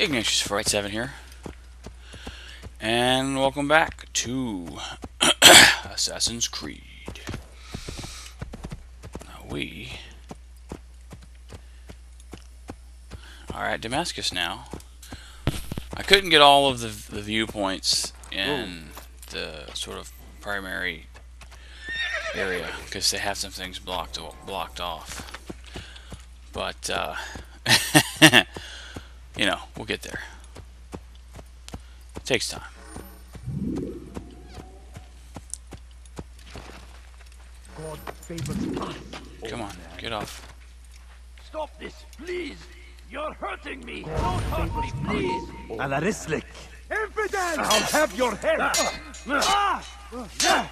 Ignatius for 7 here. And welcome back to Assassin's Creed. Now we are at Damascus now. I couldn't get all of the, the viewpoints in the sort of primary area because they have some things blocked blocked off. But uh, you know, we'll get there. It takes time. God favors us. Come on, get off. Stop this, please! You're hurting me! Don't hurt me, please! Oh. Alarislik. Infidel! I'll have your head! Ah! Ah!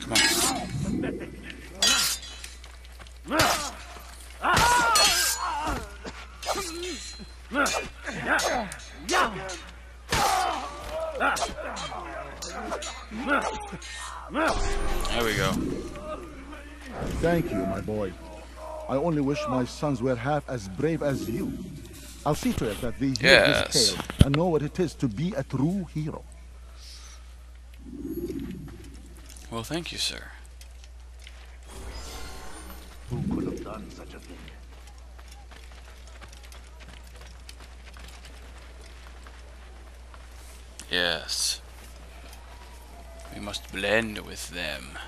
Come on. Ah! There we go. Thank you, my boy. I only wish my sons were half as brave as you. I'll see to it that they hear Yes. this tale and know what it is to be a true hero. Well, thank you, sir. Who could have done such a thing? Yes. We must blend with them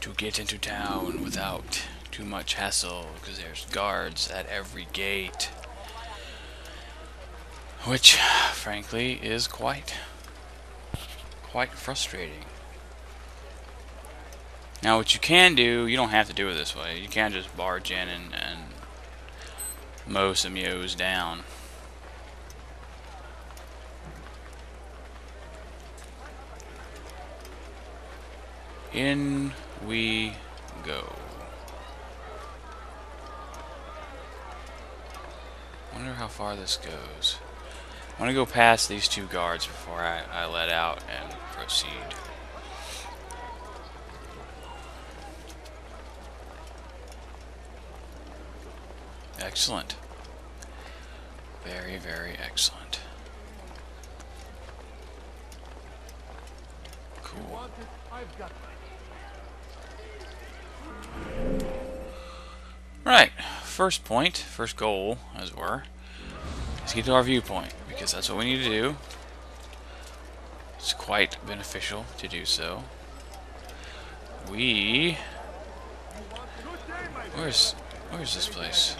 to get into town without too much hassle because there's guards at every gate. Which, frankly, is quite, quite frustrating. Now, what you can do, you don't have to do it this way. You can just barge in and, and mow some yos down. In we go. Wonder how far this goes. I want to go past these two guards before I, I let out and proceed. Excellent. Very, very excellent. Cool. Right, first point, first goal, as it were, is get to our viewpoint, because that's what we need to do. It's quite beneficial to do so. We... Where's... Where's this place?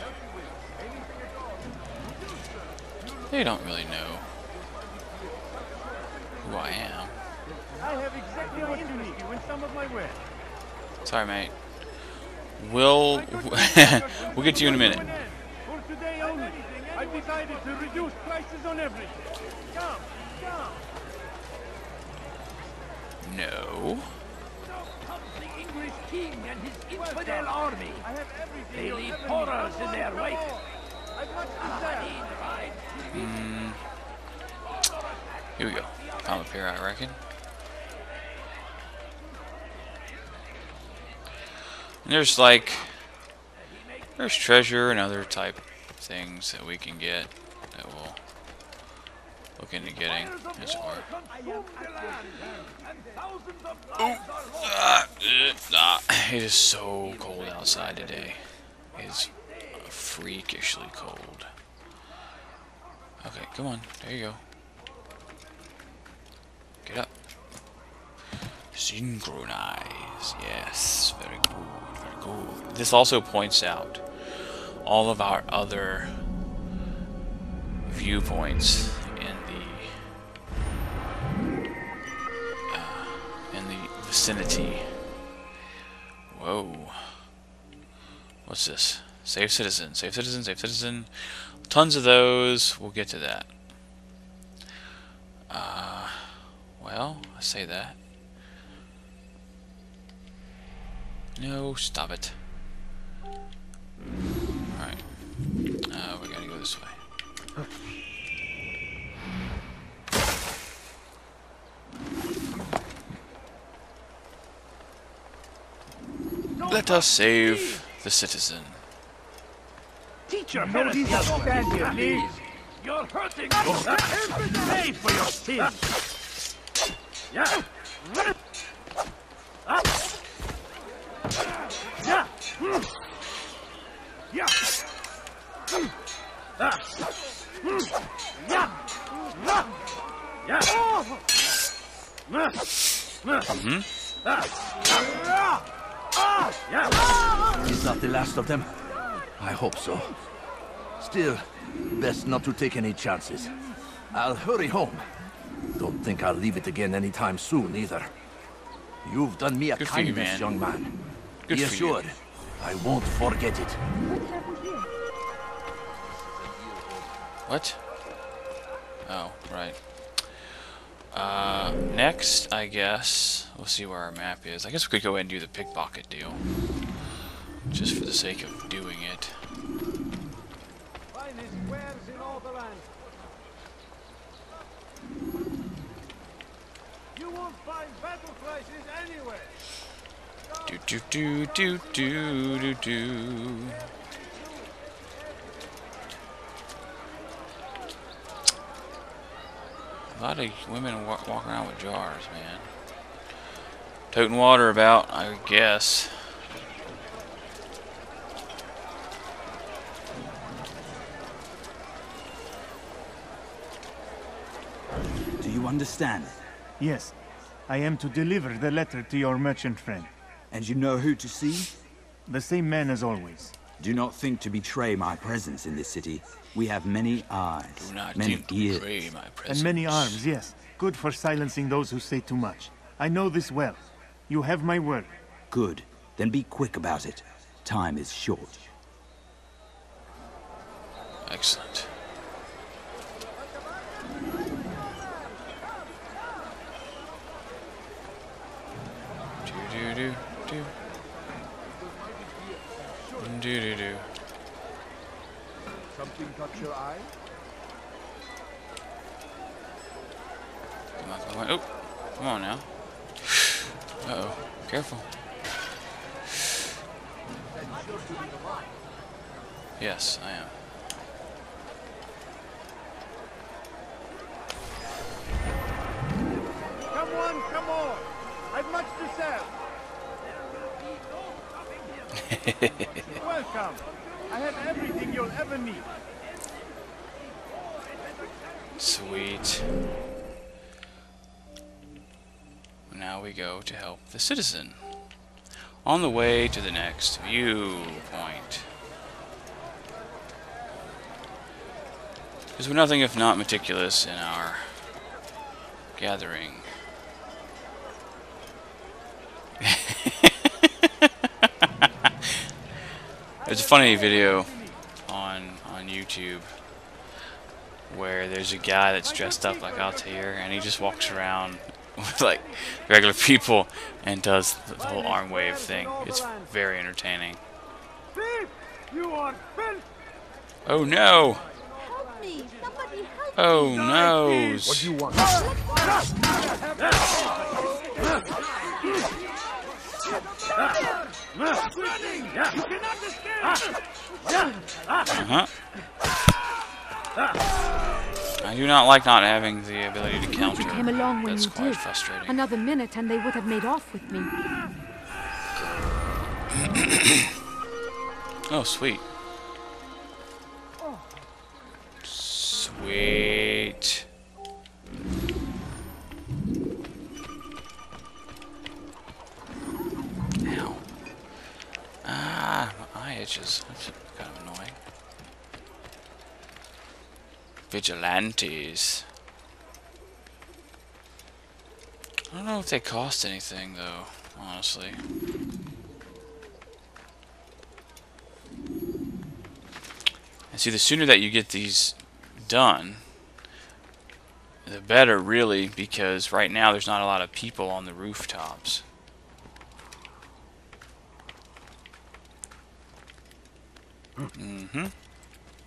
They don't really know who I am. I have exactly what you need. You in some of my wares. Sorry, mate. We'll... we'll get to you in a minute. No. Comes the English king and his infidel army! I have everything. They leave horrors in their wake! Here we go. Come up here, I reckon. There's like, there's treasure and other type things that we can get that we'll look into getting, as lost. Ah, it is so cold outside today. It is freakishly cold. Okay, come on. There you go. Get up. Synchronize. Yes, very good, This also points out all of our other viewpoints in the uh, in the vicinity. Whoa. What's this? Save citizen, save citizen, save citizen. Tons of those. We'll get to that. Uh, well, I say that. No, stop it. Alright. Uh, we gotta go this way. Let us save the citizen. Teach your No, heresy he's a stand here, please. You're hurting me. Pay for your sins. Yeah. Ah. Yeah. Is that the last of them? I hope so. Still, best not to take any chances. I'll hurry home. Don't think I'll leave it again anytime soon, either. You've done me a Good for you, kindness, man. young man. Good Be for you. assured, I won't forget it. What? Oh, right. Uh, next, I guess, we'll see where our map is. I guess we could go ahead and do the pickpocket deal. Just for the sake of doing it. Finest wares in all the land. You won't find battle prices anywhere. Do do do do do do do. A lot of women walk, walk around with jars, man. Toting water about, I guess. Do you understand? Yes, I am to deliver the letter to your merchant friend. And you know who to see? The same man as always. Do not think to betray my presence in this city. We have many eyes, Do not many ears. betray my presence. And many arms, yes. Good for silencing those who say too much. I know this well. You have my word. Good. Then be quick about it. Time is short. Excellent. Do do do do. Do do do. Something caught your eye? Come on, come on. Oh, come on now. Uh oh. Careful. Yes, I am. Come on, come on. I've much to sell. Welcome. I have everything you'll ever need. Sweet. Now we go to help the citizen. On the way to the next viewpoint. Because we're nothing if not meticulous in our gathering. There's a funny video on on YouTube where there's a guy that's dressed up like Altair and he just walks around with like regular people and does the the whole arm wave thing. It's very entertaining. Thief! You are filth! Oh no! Help me! Somebody help Oh What do you want? Running! Yeah. You cannot escape! Uh-huh. I do not like not having the ability to counter. You came along when That's you quite did. frustrating. Another minute and they would have made off with me. Oh, sweet. Sweet. Vigilantes. I don't know if they cost anything, though, honestly. And see, the sooner that you get these done, the better, really, because right now there's not a lot of people on the rooftops. Mm-hmm.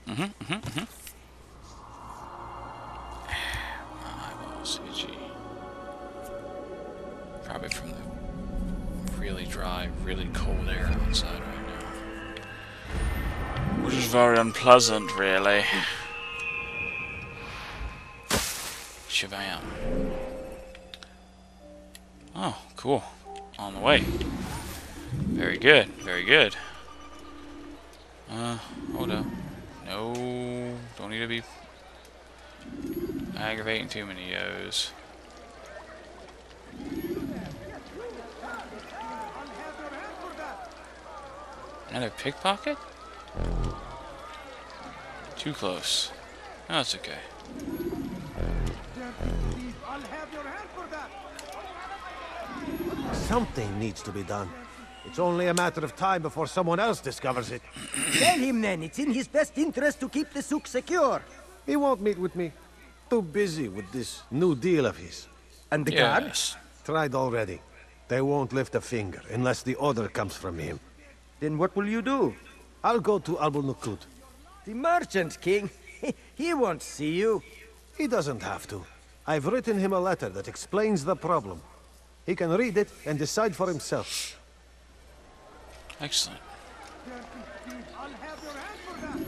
Mm-hmm, mm-hmm, mm-hmm. Really cold air outside right now. Which is very unpleasant, really. Shabam. Oh, cool. On the way. Very good, very good. Uh, hold up. No, don't need to be aggravating too many O's. Another pickpocket? Too close. No, it's okay. I'll have your hand for that. Something needs to be done. It's only a matter of time before someone else discovers it. Tell him then, it's in his best interest to keep the souk secure. He won't meet with me. Too busy with this new deal of his. And the guard? Yes. Tried already. They won't lift a finger unless the order comes from him. Then what will you do? I'll go to Abu Nuqoud. The merchant king? he won't see you. He doesn't have to. I've written him a letter that explains the problem. He can read it and decide for himself. Excellent. I'll have your hand for that.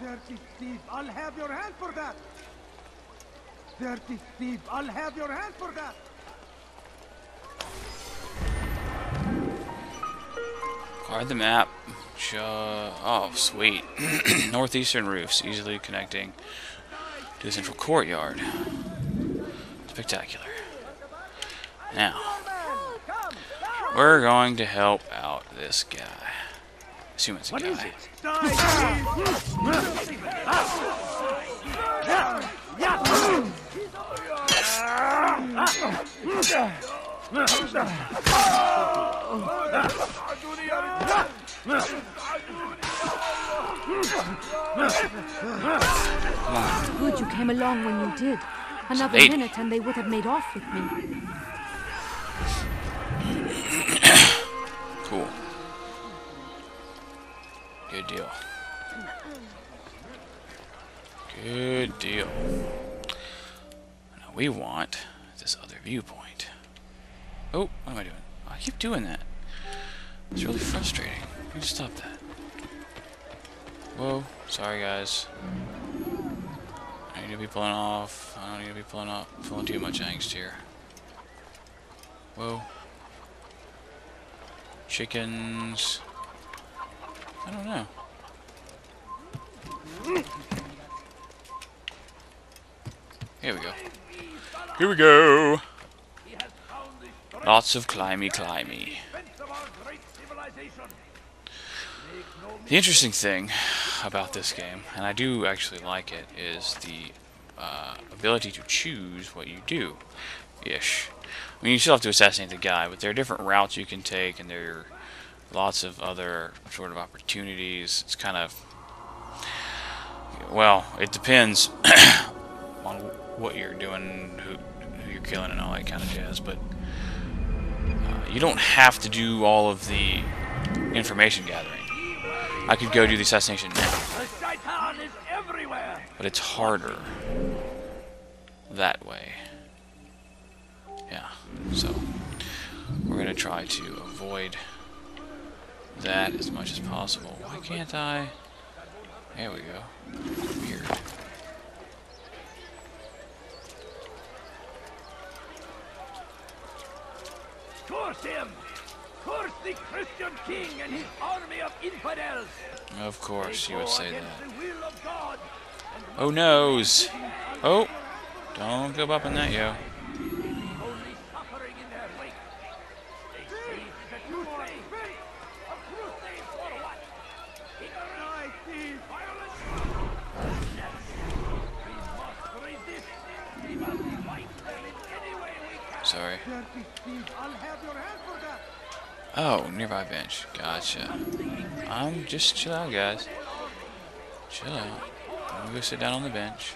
Dirty thief, I'll have your hand for that. Dirty thief, I'll have your hand for that. I'll have your hand for that. Card the map. Oh, sweet. Northeastern roofs, easily connecting to the central courtyard. Spectacular. Now, we're going to help out this guy. Assume it's a guy. Good you came along when you did. Another minute and they would have made off with me. Cool. Good deal. Good deal. Now we want this other viewpoint. Oh, what am I doing? Oh, I keep doing that. It's really frustrating. You stop that. Whoa, sorry guys. I need to be pulling off. I don't need to be pulling off, pulling too much angst here. Whoa. Chickens. I don't know. Here we go. Here we go. Lots of climby climby. The interesting thing about this game, and I do actually like it, is the uh, ability to choose what you do. Ish. I mean, you still have to assassinate the guy, but there are different routes you can take, and there are lots of other sort of opportunities. It's kind of. Well, it depends on what you're doing, who, who you're killing, and all that kind of jazz, but uh, you don't have to do all of the information gathering. I could go do the assassination now, but it's harder that way. Yeah, so we're going to try to avoid that as much as possible. Why can't I? There we go. Weird. Curse him! Curse the Christian king and his army of infidels! Of course, you would say that. the will God Oh, noes! Oh! Don't go up in that, yo. leave only suffering in their wake. They say that you say a crusade for what? Ignorance, violence. Yes, we must resist. We must fight them in any way we can. Sorry. Dirty thief, I'll have your hand for that. Oh, nearby bench. Gotcha. I'm just chill out, guys. Chill out. I'm gonna go sit down on the bench.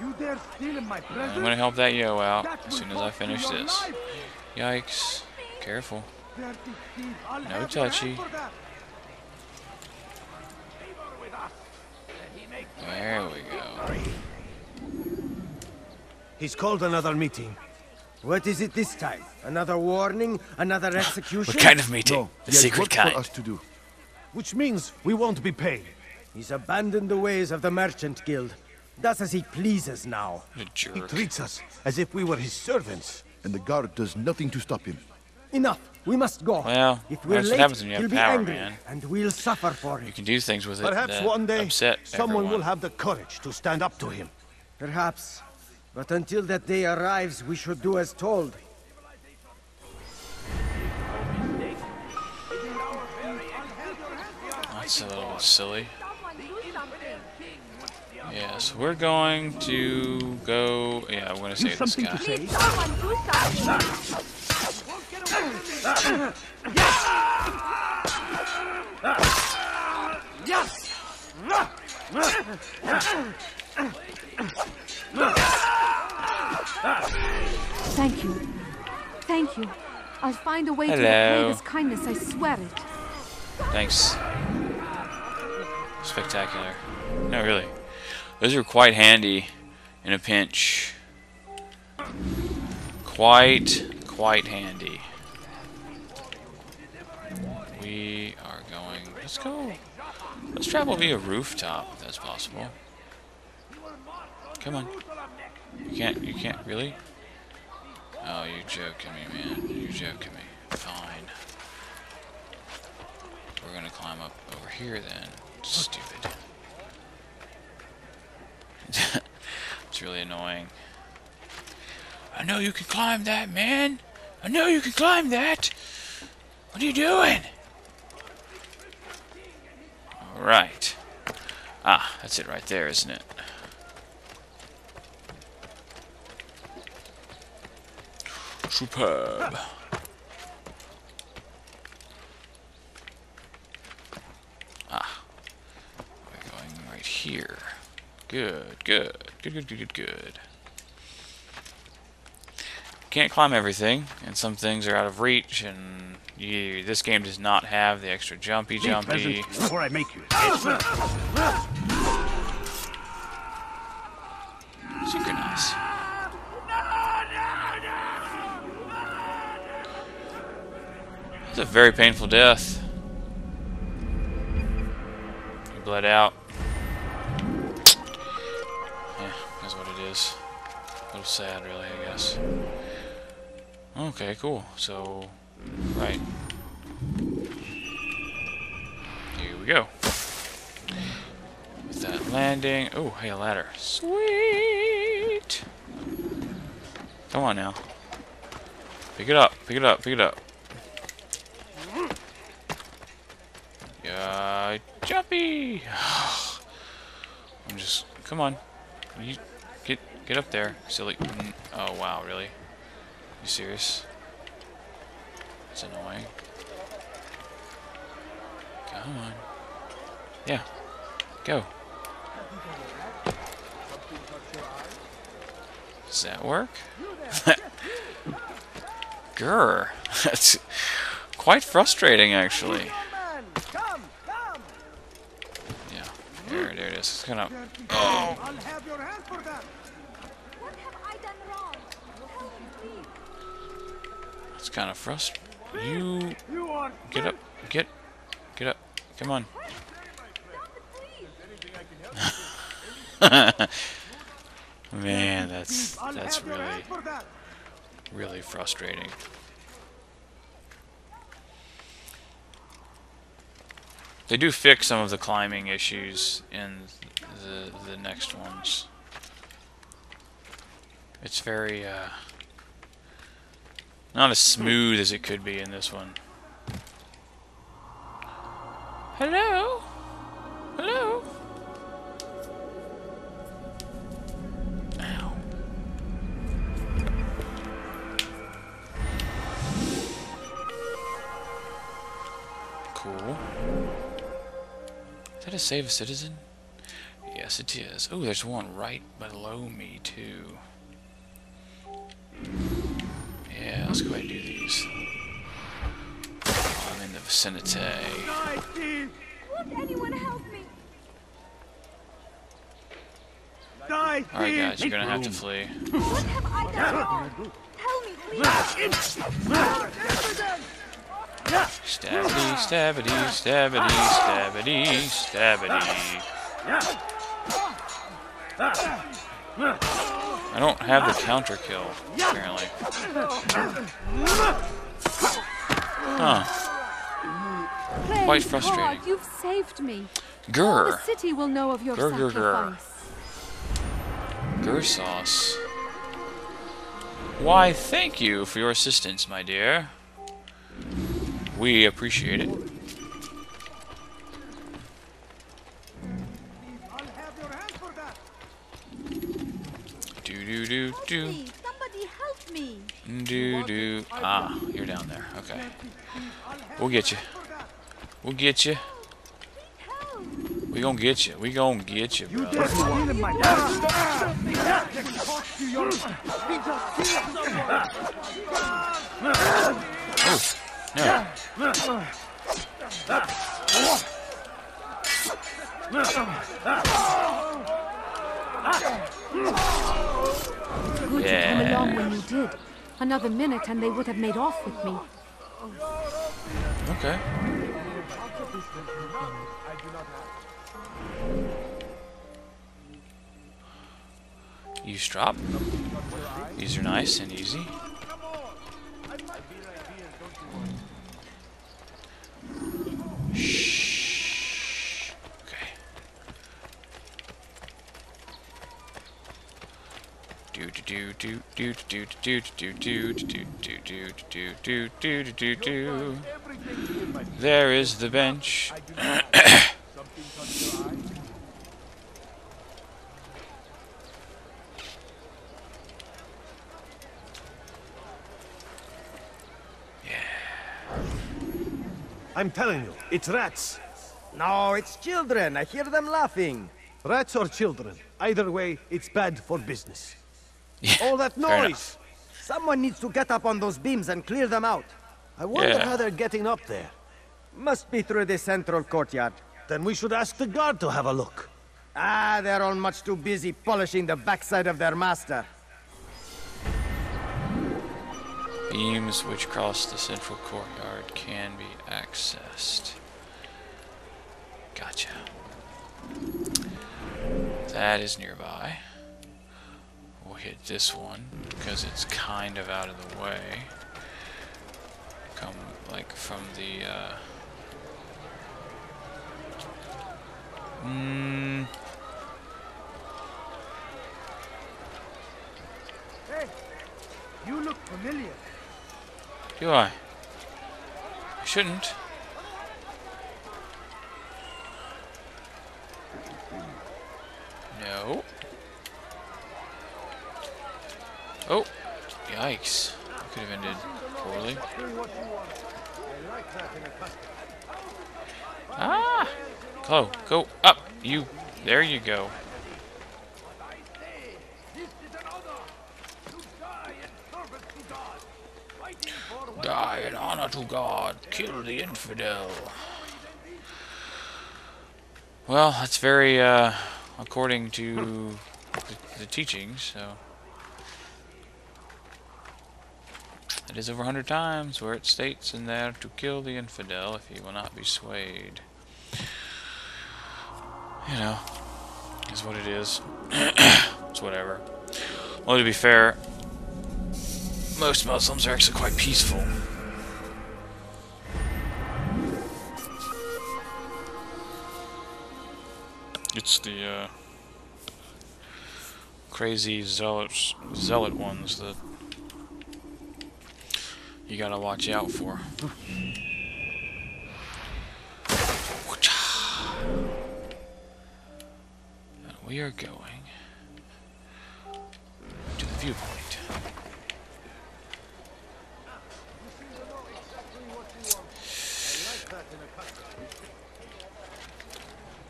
You dare steal my presence? I'm gonna help that yo out as soon as I finish this. Yikes. Careful. Dirty thief, I'll No have touchy. hand for that. Favor with us, that he may There we go. He's called another meeting. What is it this time? Another warning? Another ah, execution? What kind of meeting? No, the he secret work kind. for us to do. Which means we won't be paid. He's abandoned the ways of the Merchant Guild. Does as he pleases now. What a He treats us as if we were his servants. And the guard does nothing to stop him. Enough. We must go. Well, if we're that's what late, happens when you have he'll be power, angry, man. and we'll suffer for it. You it. can do things with it Perhaps one day, upset someone everyone. will have the courage to stand up to him. Perhaps. But until that day arrives, we should do as told. That's a little bit silly. Yeah, so we're going to go. Yeah, I'm going to say this guy. Thank you. Thank you. I'll find a way to repay this kindness, I swear it. Thanks. Spectacular. No, really. Those are quite handy in a pinch. Quite, quite handy. We are going. Let's go. Let's travel via rooftop. If that's possible. Come on. You can't. You can't really. Oh, you're joking me, man. You're joking me. Fine. We're gonna climb up over here then. Stupid. it's really annoying. I know you can climb that, man. I know you can climb that. What are you doing? Alright. Ah, that's it right there, isn't it? Superb. Ah. We're going right here. Good, good, good, good, good, good, good. Can't climb everything, and some things are out of reach, and you, this game does not have the extra jumpy jumpy. Before I make you. Synchronize. It's a very painful death. He bled out. Sad, really, I guess. Okay, cool. So, right. Here we go. With that landing. Oh, hey, a ladder. Sweet! Come on now. Pick it up, pick it up, pick it up. Yeah, jumpy! I'm just, come on. You get get up there, silly. Oh wow, really? You serious? It's annoying. Come on. Yeah. Go. Does that work? Grr. That's quite frustrating, actually. Yeah. There, there it is. It's gonna. Oh. I'll have your hand for that. What have I done wrong? Help me, please. It's kind of frustrating. You get up. Get. Get up. Come on. Man, that's that's really really frustrating. They do fix some of the climbing issues in the the next ones. It's very uh, not as smooth as it could be in this one. Hello? Hello? Ow. Cool. Is that a save a citizen? Yes, it is. Oh, there's one right below me, too. Let's go ahead and do these. I'm in the vicinity. Die, thief! Won't anyone help me? Die, Alright, guys, you're gonna have to flee. What have I done wrong? Tell me, Stabbity, stabbity, stabbity, stabbity, stabbity. I don't have the counter kill, apparently. Huh. Quite frustrating. God, you've saved me. All the city will know of your grr, grr. sacrifice. Grr sauce. Why, thank you for your assistance, my dear. We appreciate it. I'll have your hand for that. Do do do do Please, somebody help me. do do. Ah, you're down there. Okay. We'll get you. We'll get you. Help. We gonna get you. We gonna get you, brother. Steal my Talk to your... He just killed someone. No. Good Yeah. to come along when you did. Another minute and they would have made off with me. Okay. Use drop. These are nice and easy. Shh. Okay. Do do do do do do do do do do do do do do. There is the bench. I'm telling you, it's rats. No, it's children. I hear them laughing. Rats or children. Either way, it's bad for business. Yeah, All that noise. Someone needs to get up on those beams and clear them out. I wonder Yeah. how they're getting up there. Must be through the central courtyard. Then we should ask the guard to have a look. Ah, they're all much too busy polishing the backside of their master. Beams which cross the central courtyard can be accessed. Gotcha. That is nearby. Hit this one because it's kind of out of the way. Come like from the uh Mm, Hey, you look familiar. do I? I shouldn't. No. Oh, yikes. Could have ended poorly. Ah! Chloe, go up. You. There you go. Die in honor to God. Kill the infidel. Well, that's very, uh, according to the, the teachings, so. It is over a hundred times where it states in there to kill the infidel if he will not be swayed. You know, is what it is. it's whatever. Well, to be fair, most Muslims are actually quite peaceful. It's the uh, crazy zealots, zealot ones that you gotta watch out for. And we are going to the viewpoint.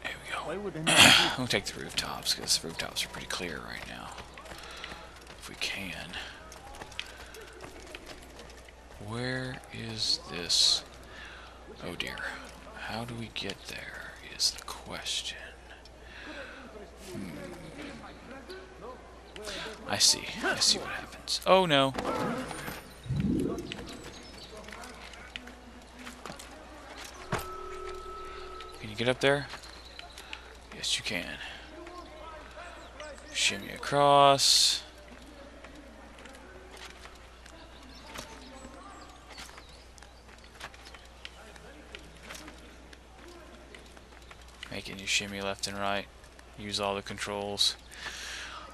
There we go. We'll take the rooftops because the rooftops are pretty clear right now. If we can. Where is this? Oh dear. How do we get there is the question. Hmm. I see. I see what happens. Oh no. Can you get up there? Yes, you can. Shimmy across. Making you shimmy left and right. Use all the controls.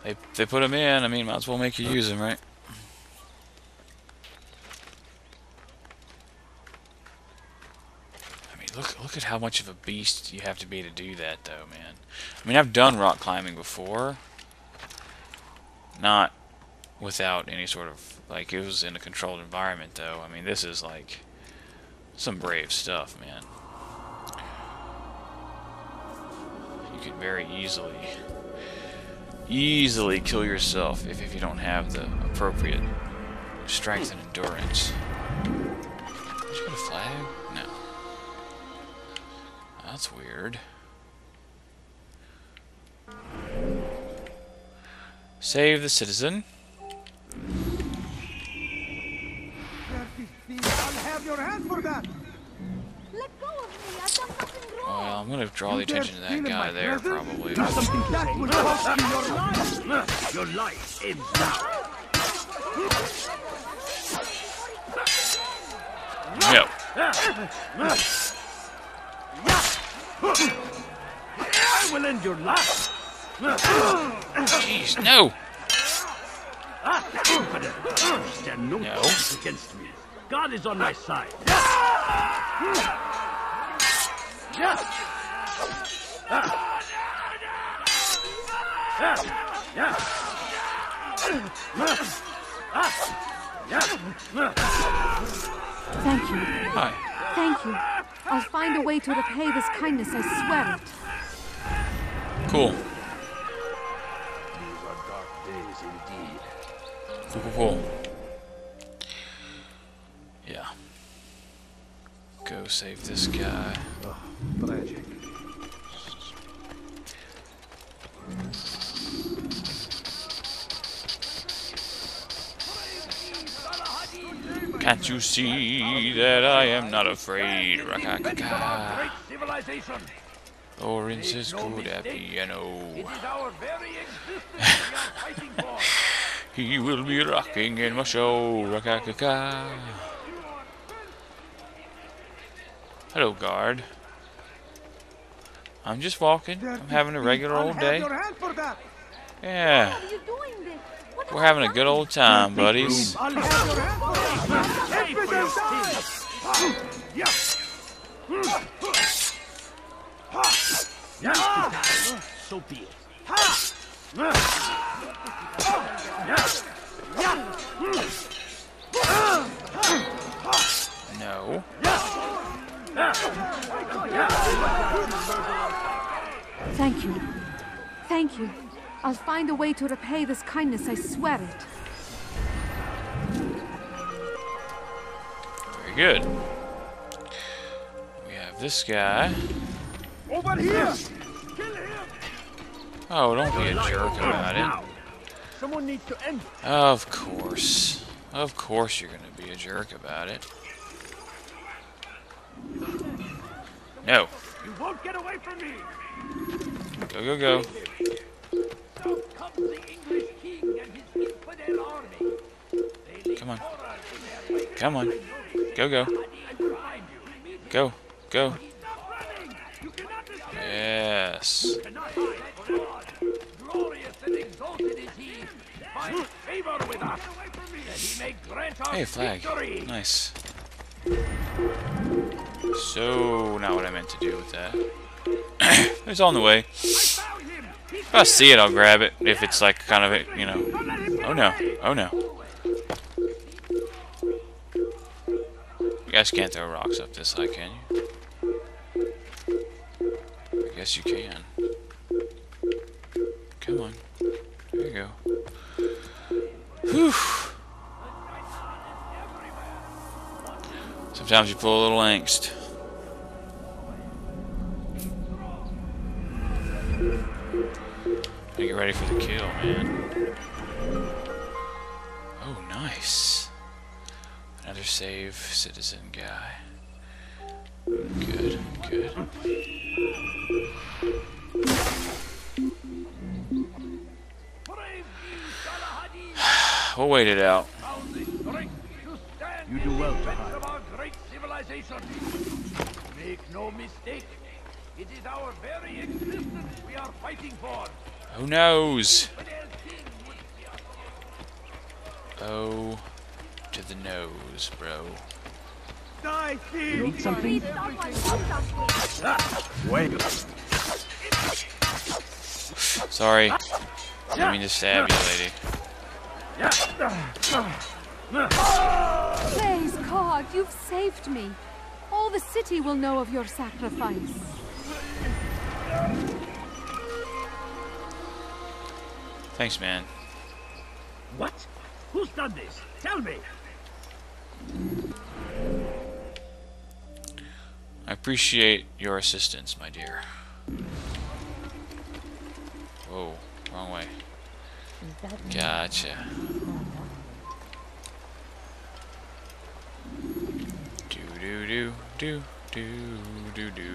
They they put them in. I mean, might as well make you use them, right? I mean, look look at how much of a beast you have to be to do that, though, man. I mean, I've done rock climbing before. Not without any sort of like it was in a controlled environment, though. I mean, this is like some brave stuff, man. Can very easily easily kill yourself if, if you don't have the appropriate strength and endurance. Did you get a flag? No. That's weird. Save the citizen. I'll have your hand for that! Let go of me. I've done nothing wrong. Well, I'm gonna draw the attention to that guy there, probably. That will cost you your life! Your life ends now. No. I will end your life. Jeez, no. Stand no, No. against me. God is on my side. Thank you. Hi. Thank you. I'll find a way to repay this kindness, I swear it. Cool. These are dark days indeed. Cool, cool, cool. Yeah. Go save this guy. Tragic. Can't you see that I am not afraid? Rakakaka. Lawrence is good at piano. is our very existence we are fighting for. He will be rocking in my show. Rakakaka. Hello, guard. I'm just walking. I'm having a regular old day. your hand for that! Yeah. Are you doing this? What We're having a good old time, buddies. I'll have your hand for that! Evidence die! Ah. So be it. Thank you. I'll find a way to repay this kindness, I swear it. Very good. We have this guy. Over here! Oh, don't be a jerk about it. Someone needs to end Of course. Of course you're gonna be a jerk about it. No. you won't get away from me. Go, go, go. Come on. Come on. Go, go. Go. Go. Yes. Hey, flag. Nice. So, not what I meant to do with that. it's on the way. If I see it, I'll grab it. If it's like kind of, you know. Oh no. Oh no. You guys can't throw rocks up this high, can you? I guess you can. Come on. There you go. Whew. Sometimes you pull a little angst. Gotta get ready for the kill, man. Oh, nice. Another save citizen guy. Good. Good. we'll wait it out. You do well, of our great civilization. Make no mistake, it is our very existence we are fighting for. Who knows? Oh, to the nose, bro. Die, thief! Please, someone. Wait. Sorry. Didn't mean to stab you, lady. Praise God, you've saved me. All the city will know of your sacrifice. Thanks, man. What? Who's done this? Tell me. I appreciate your assistance, my dear. Whoa, wrong way. Gotcha. Do do do do do do do.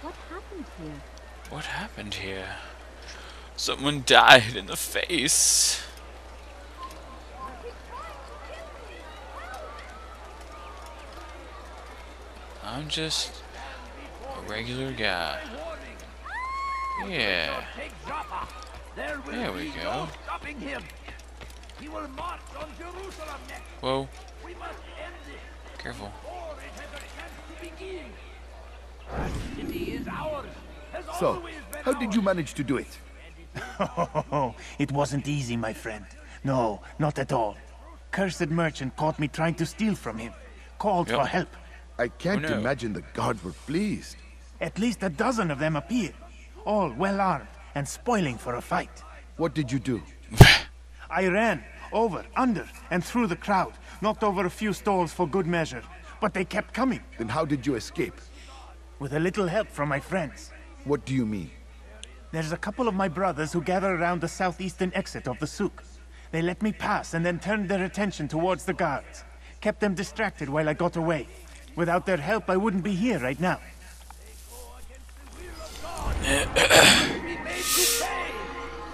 What happened here? What happened here? Someone died in the face. I'm just a regular guy. Yeah. There we go. Whoa, careful. So, how did you manage to do it? Oh, it wasn't easy, my friend. No, not at all. Cursed merchant caught me trying to steal from him. Called Yep. for help. I can't Oh, no. imagine the guards were pleased. At least a dozen of them appeared. All well armed and spoiling for a fight. What did you do? I ran, over, under, and through the crowd. Knocked over a few stalls for good measure. But they kept coming. Then how did you escape? With a little help from my friends. What do you mean? There's a couple of my brothers who gather around the southeastern exit of the souk. They let me pass and then turned their attention towards the guards. Kept them distracted while I got away. Without their help, I wouldn't be here right now.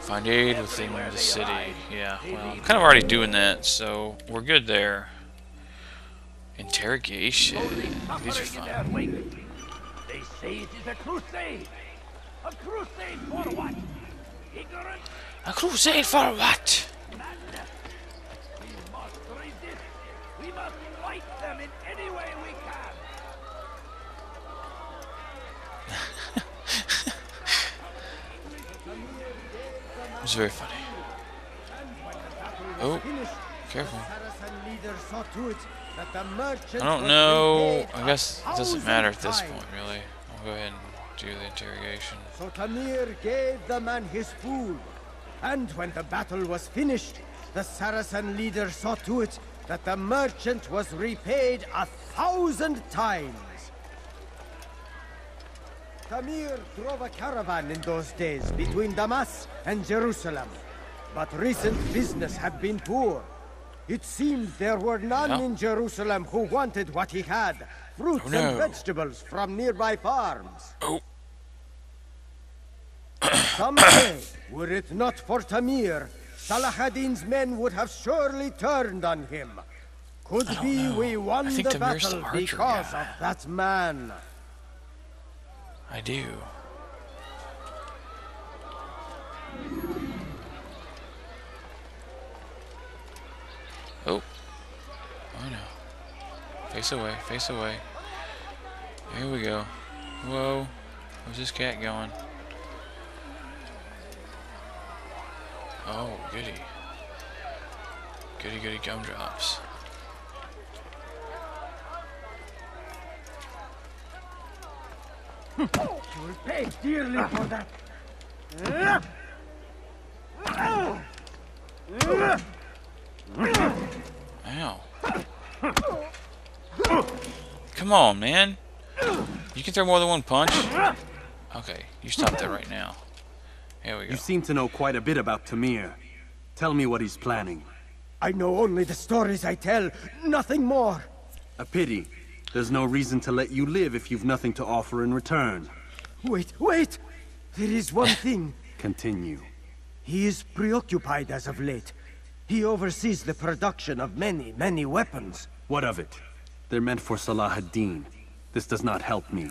Find aid within the city. Yeah, well, I'm kind of already doing that, so we're good there. Interrogation. These are Suffering fun. They say it is a crusade. A crusade for what? Ignorance? A crusade for what? Madness. We must resist. We must fight them in any way we can. It's very funny. Oh, careful. I don't know. I guess it doesn't matter at this point, really. I'll go ahead and do the interrogation. So Tamir gave the man his food. And when the battle was finished, the Saracen leader saw to it that the merchant was repaid a thousand times. Tamir drove a caravan in those days between Damas and Jerusalem. But recent business had been poor. It seemed there were none Yeah. in Jerusalem who wanted what he had. Fruits Oh, no. and vegetables from nearby farms. Oh. Some say, were it not for Tamir, Salah ad-Din's men would have surely turned on him. Could be know. we won the Tamir's battle archer because guy. of that man. I do. Oh. Oh no. Face away, face away. Here we go. Whoa. Where's this cat going? Oh, goody. Goody goody gumdrops. You will pay dearly for that. Ow. Come on, man. You can throw more than one punch. Okay, you stop that right now. Here we go. You seem to know quite a bit about Tamir. Tell me what he's planning. I know only the stories I tell, nothing more. A pity. There's no reason to let you live if you've nothing to offer in return. Wait, wait! There is one thing. Continue. He is preoccupied as of late. He oversees the production of many, many weapons. What of it? They're meant for Salah ad-Din. This does not help me,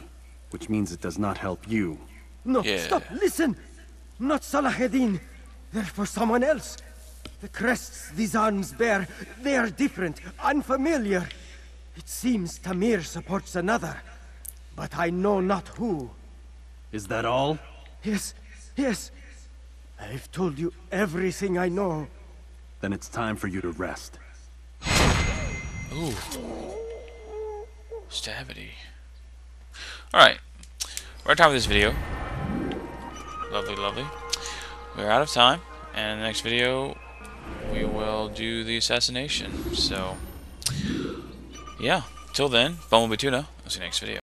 which means it does not help you. No, Yeah. stop, listen! Not Salah ad-Din. They're for someone else. The crests these arms bear, they are different, unfamiliar. It seems Tamir supports another, but I know not who. Is that all? Yes, yes. I've told you everything I know. Then it's time for you to rest. Ooh. Stabity. Alright. We're at the top of this video. Lovely, lovely. We're out of time. And in the next video, we will do the assassination. So, yeah. Till then, Bumblebee Tuna. I'll see you next video.